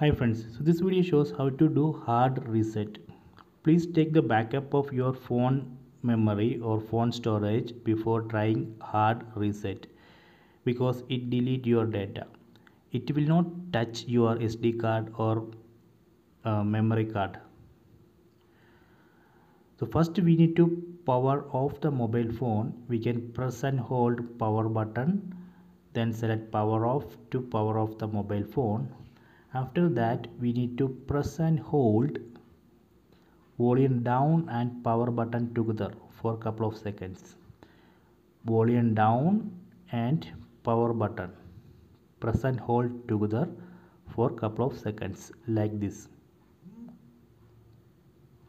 Hi friends, so this video shows how to do hard reset. Please take the backup of your phone memory or phone storage before trying hard reset because it delete your data. It will not touch your SD card or uh, memory card. So first we need to power off the mobile phone. We can press and hold power button then select power off to power off the mobile phone after that we need to press and hold volume down and power button together for a couple of seconds. Volume down and power button. Press and hold together for a couple of seconds like this.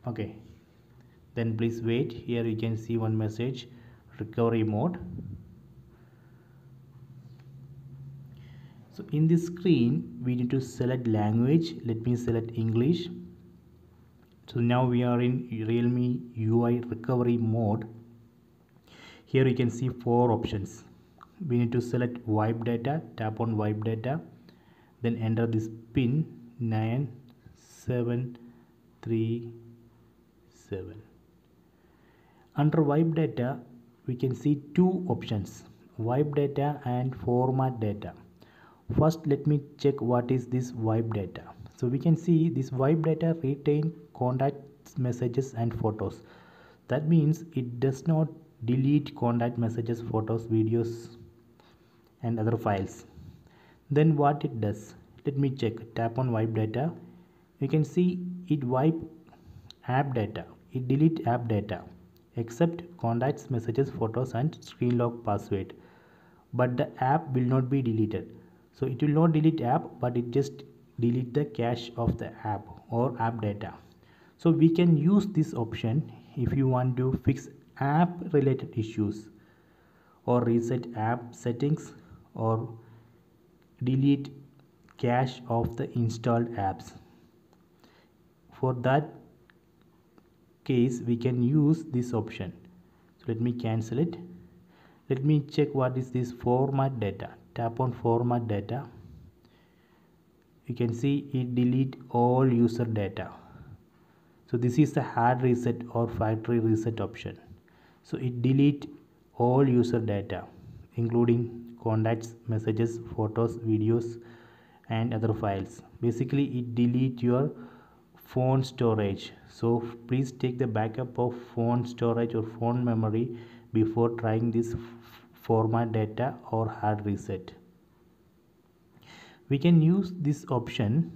Okay. Then please wait. Here you can see one message. Recovery mode so in this screen we need to select language. Let me select English. So now we are in Realme UI recovery mode. Here you can see four options. We need to select wipe data tap on wipe data then enter this pin 973 under wipe data we can see two options wipe data and format data first let me check what is this wipe data. So we can see this wipe data retain contact messages and photos. That means it does not delete contact messages photos videos and other files. Then what it does? Let me check. Tap on wipe data. You can see it wipe app data. It delete app data except contacts messages photos and screen lock password. But the app will not be deleted so it will not delete app but it just delete the cache of the app or app data. So we can use this option if you want to fix app related issues or reset app settings or delete cache of the installed apps. For that case we can use this option. So let me cancel it. Let me check what is this format data tap on format data. You can see it delete all user data. So this is the hard reset or factory reset option. So it delete all user data including contacts messages photos videos and other files. Basically it delete your phone storage. So please take the backup of phone storage or phone memory before trying this format data or hard reset. We can use this option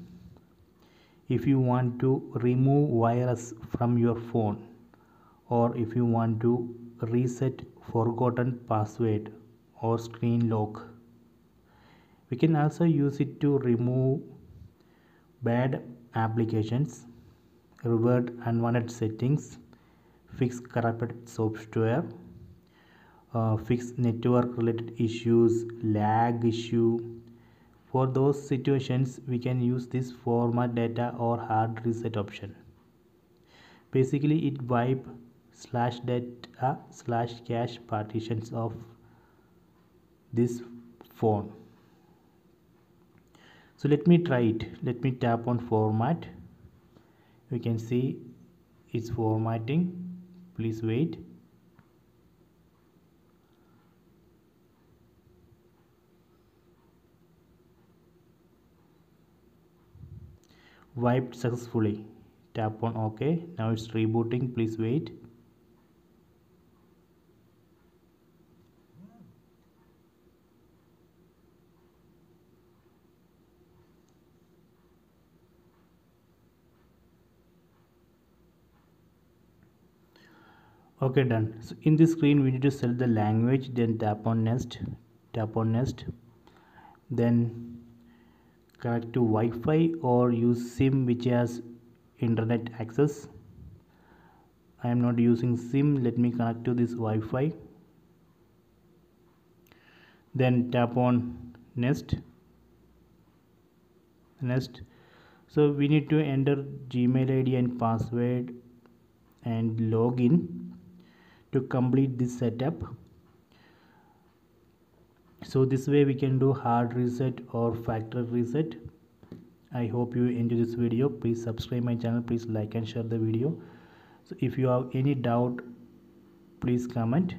if you want to remove virus from your phone or if you want to reset forgotten password or screen lock. We can also use it to remove bad applications revert unwanted settings fix corrupted software uh, fix network related issues lag issue. For those situations we can use this format data or hard reset option. Basically it wipe slash data slash cache partitions of this phone so let me try it. Let me tap on format. You can see it's formatting. Please wait wiped successfully. Tap on ok. Now it's rebooting. Please wait. Okay done. So in this screen we need to select the language then tap on next tap on next then connect to Wi-Fi or use SIM which has internet access. I am not using SIM. Let me connect to this Wi-Fi. Then tap on next next so we need to enter Gmail ID and password and login to complete this setup so this way we can do hard reset or factory reset. I hope you enjoy this video. Please subscribe my channel. Please like and share the video. So if you have any doubt please comment